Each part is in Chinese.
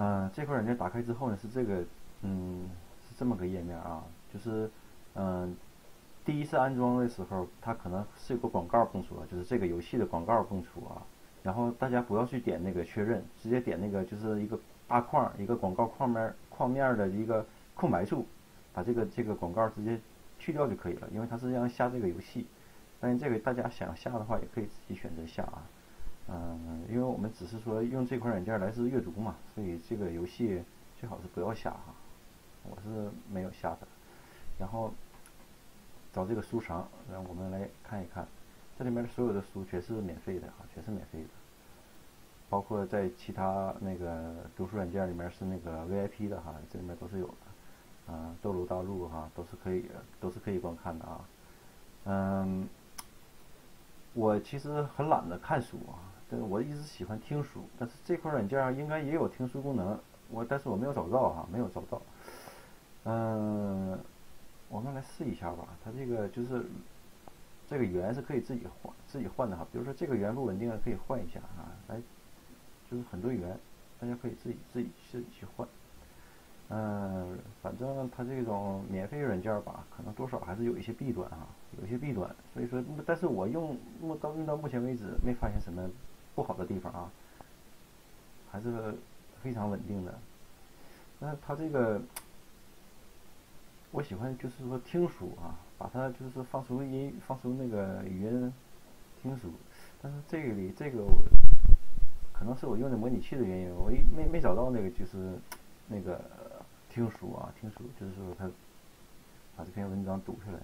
嗯，这款软件打开之后呢，是这个，嗯，是这么个页面啊，就是，嗯，第一次安装的时候，它可能是有个广告蹦出，就是这个游戏的广告蹦出啊。然后大家不要去点那个确认，直接点那个就是一个大框，一个广告框面框面的一个空白处，把这个这个广告直接去掉就可以了，因为它是让下这个游戏。但是这个大家想下的话，也可以自己选择下啊。嗯，因为我们只是说用这款软件来自阅读嘛，所以这个游戏最好是不要下哈。我是没有下的。然后找这个书城，让我们来看一看，这里面的所有的书全是免费的啊，全是免费的。包括在其他那个读书软件里面是那个 VIP 的哈，这里面都是有的。啊，斗罗大陆哈都是可以，都是可以观看的啊。嗯，我其实很懒得看书啊。但是我一直喜欢听书，但是这款软件应该也有听书功能，我但是我没有找到哈，没有找到。嗯，我们来试一下吧。它这个就是这个源是可以自己换自己换的哈，比如说这个源不稳定可以换一下啊，来就是很多源，大家可以自己自己自己去换。嗯，反正它这种免费软件吧，可能多少还是有一些弊端啊，有些弊端。所以说，但是我用到用到目前为止没发现什么。不好的地方啊，还是非常稳定的。那它这个，我喜欢就是说听书啊，把它就是放出音，放出那个语音听书。但是这个里这个，可能是我用的模拟器的原因，我一没没找到那个就是那个听书啊，听书就是说它把这篇文章读出来，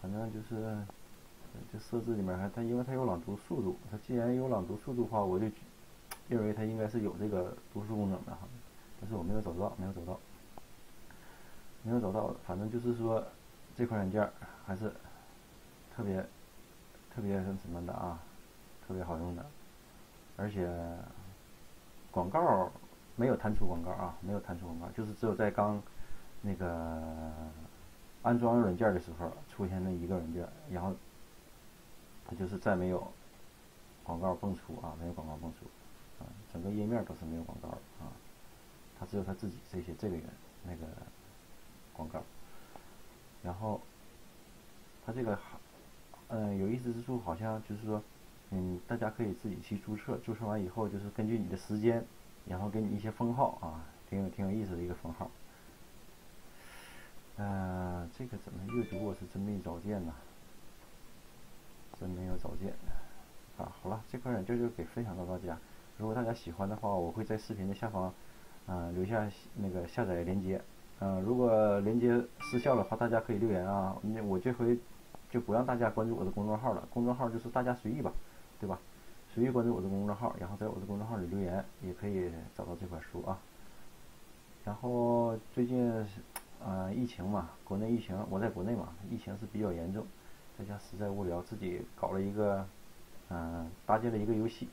反正就是。这设置里面还它，因为它有朗读速度，它既然有朗读速度的话，我就认为它应该是有这个读书功能的哈。但是我没有找到，没有找到，没有找到。反正就是说，这款软件还是特别特别什么的啊，特别好用的，而且广告没有弹出广告啊，没有弹出广告，就是只有在刚那个安装软件的时候出现那一个软件，然后。它就是再没有广告蹦出啊，没有广告蹦出啊，整个页面都是没有广告的啊，它只有它自己这些这个人那个广告，然后它这个嗯有意思之处好像就是说嗯大家可以自己去注册，注册完以后就是根据你的时间，然后给你一些封号啊，挺有挺有意思的一个封号。嗯，这个怎么阅读我是真没找见真没有找见啊！好了，这款软件就给分享到大家。如果大家喜欢的话，我会在视频的下方，嗯，留下那个下载链接。嗯，如果链接失效的话，大家可以留言啊。那我这回就不让大家关注我的公众号了，公众号就是大家随意吧，对吧？随意关注我的公众号，然后在我的公众号里留言，也可以找到这本书啊。然后最近，嗯，疫情嘛，国内疫情，我在国内嘛，疫情是比较严重。在家实在无聊，自己搞了一个，嗯，搭建了一个游戏。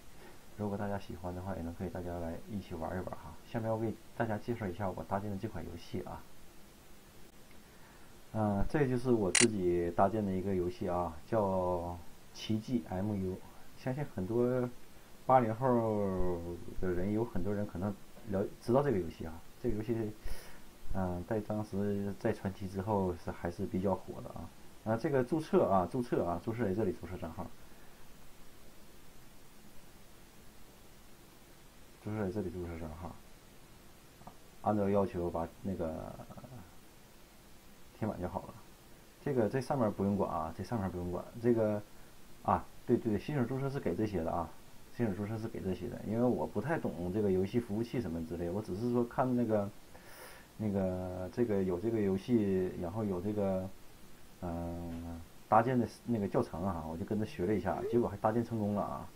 如果大家喜欢的话，也能可以大家来一起玩一玩哈。下面我给大家介绍一下我搭建的这款游戏啊。嗯，这就是我自己搭建的一个游戏啊，叫《奇迹 MU》。相信很多八零后的人，有很多人可能了知道这个游戏啊。这个游戏，嗯，在当时在传奇之后是还是比较火的啊。啊，这个注册啊，注册啊，注册在这里注册账号，注册在这里注册账号，按照要求把那个填满就好了。这个这上面不用管啊，这上面不用管。这个啊，对对，新手注册是给这些的啊，新手注册是给这些的，因为我不太懂这个游戏服务器什么之类，我只是说看那个那个这个有这个游戏，然后有这个。嗯，搭建的那个教程啊，我就跟着学了一下，结果还搭建成功了啊！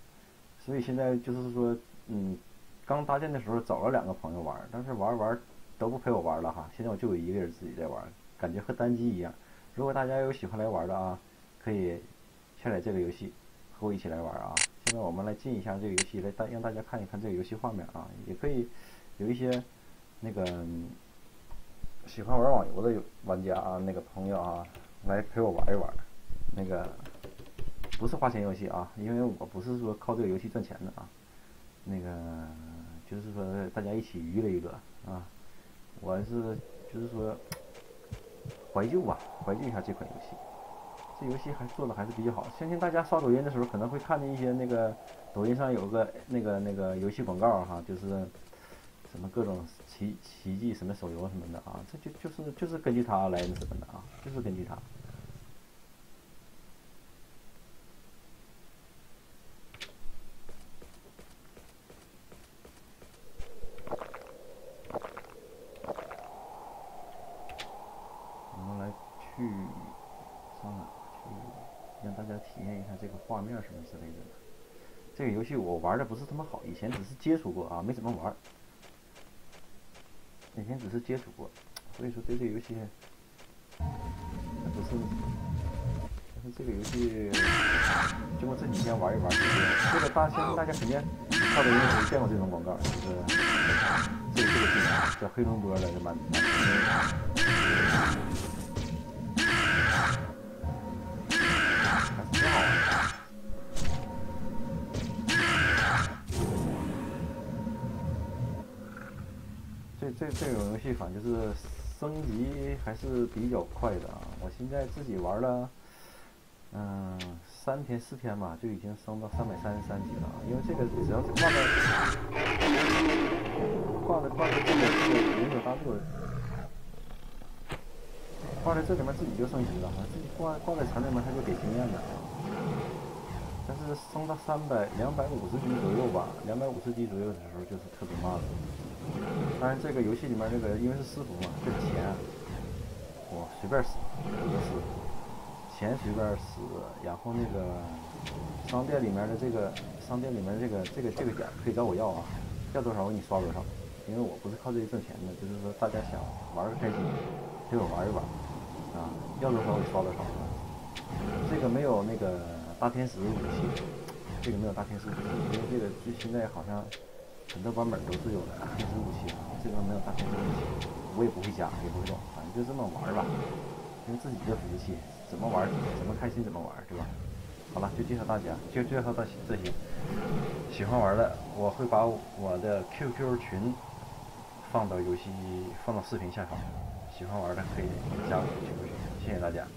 所以现在就是说，嗯，刚搭建的时候找了两个朋友玩，但是玩玩都不陪我玩了哈。现在我就有一个人自己在玩，感觉和单机一样。如果大家有喜欢来玩的啊，可以下载这个游戏和我一起来玩啊！现在我们来进一下这个游戏，来大让大家看一看这个游戏画面啊，也可以有一些那个喜欢玩网游的玩家啊，那个朋友啊。来陪我玩一玩，那个不是花钱游戏啊，因为我不是说靠这个游戏赚钱的啊，那个就是说。大家一起娱乐娱乐啊。我是就是说怀旧吧，怀旧一下这款游戏。这游戏还做的还是比较好，相信大家刷抖音的时候可能会看见一些那个抖音上有个那个那个游戏广告哈，就是什么各种奇奇迹什么手游什么的啊，这就就是就是根据它来什么的啊，就是根据它。我们来去上哪？让大家体验一下这个画面什么之类的。这个游戏我玩的不是特别好，以前只是接触过啊，没怎么玩。以前只是接触过，所以说对这个游戏不是。但是这个游戏经过这几天玩一玩，这个大相信大家肯定看抖音的时候见过这种广告，就是这个这个剧叫黑龙波的，满满。这这种游戏反正就是升级还是比较快的啊！我现在自己玩了，嗯，三天四天吧，就已经升到三百三十三级了。因为这个只要是挂在挂在挂在这个这个永久大陆，挂在这里面自己就升级了，自己挂挂在城里面它就给经验的。但是升到三百两百五十级左右吧，两百五十级左右的时候就是特别慢了。当然，这个游戏里面这个因为是私服嘛，这钱，我随便使，就是钱随便使，然后那个商店里面的这个商店里面这个这个这个点可以找我要啊，要多少我给你刷多少，因为我不是靠这些挣钱的，就是说大家想玩个开心，陪我玩一玩，啊，要多少我刷多少。这个没有那个大天使武器，这个没有大天使武器，因为这个就现在好像。很多版本都是有的天使武器啊，这个没有大天使武器，我也不会加，也不会动，反正就这么玩吧。因为自己的服务器，怎么玩怎么开心怎么玩，对吧？好了，就介绍大家，就介绍到这些。喜欢玩的，我会把我的 QQ 群放到游戏放到视频下方，喜欢玩的可以加我 QQ 群，谢谢大家。